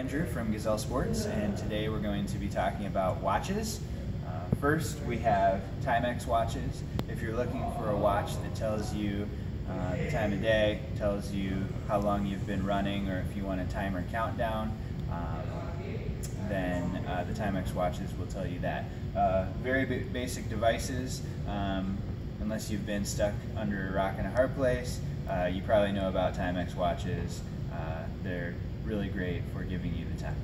Andrew from Gazelle Sports, and today we're going to be talking about watches. Uh, first, we have Timex watches. If you're looking for a watch that tells you uh, the time of day, tells you how long you've been running, or if you want a timer countdown, um, then uh, the Timex watches will tell you that. Uh, very basic devices. Um, unless you've been stuck under a rock in a hard place, uh, you probably know about Timex watches. Uh, they're really great for giving you the time.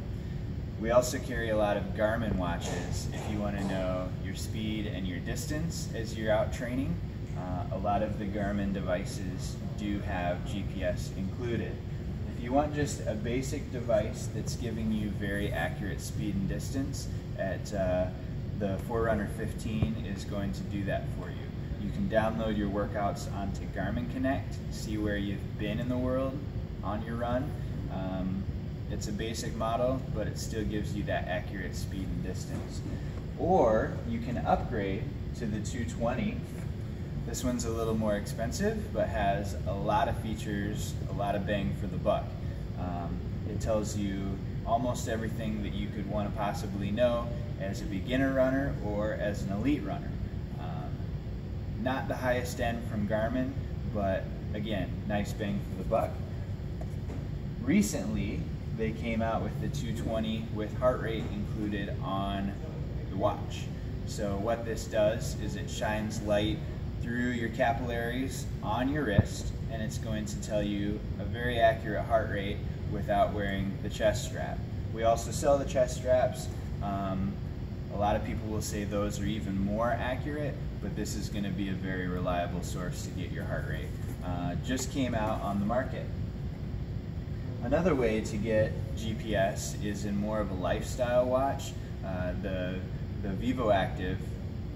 We also carry a lot of Garmin watches if you want to know your speed and your distance as you're out training. Uh, a lot of the Garmin devices do have GPS included. If you want just a basic device that's giving you very accurate speed and distance, at uh, the Forerunner 15 is going to do that for you. You can download your workouts onto Garmin Connect, see where you've been in the world on your run. Um, it's a basic model, but it still gives you that accurate speed and distance. Or you can upgrade to the 220. This one's a little more expensive, but has a lot of features, a lot of bang for the buck. Um, it tells you almost everything that you could want to possibly know as a beginner runner or as an elite runner not the highest end from Garmin, but again, nice bang for the buck. Recently, they came out with the 220 with heart rate included on the watch. So what this does is it shines light through your capillaries on your wrist and it's going to tell you a very accurate heart rate without wearing the chest strap. We also sell the chest straps. Um, a lot of people will say those are even more accurate, but this is going to be a very reliable source to get your heart rate. Uh, just came out on the market. Another way to get GPS is in more of a lifestyle watch. Uh, the, the Vivoactive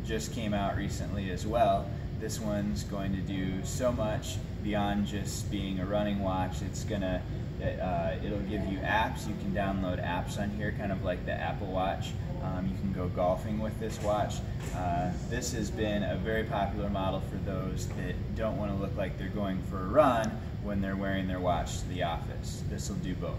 just came out recently as well. This one's going to do so much beyond just being a running watch. It's gonna, uh, it'll give you apps. You can download apps on here, kind of like the Apple Watch. Um, you can go golfing with this watch. Uh, this has been a very popular model for those that don't want to look like they're going for a run when they're wearing their watch to the office. This will do both.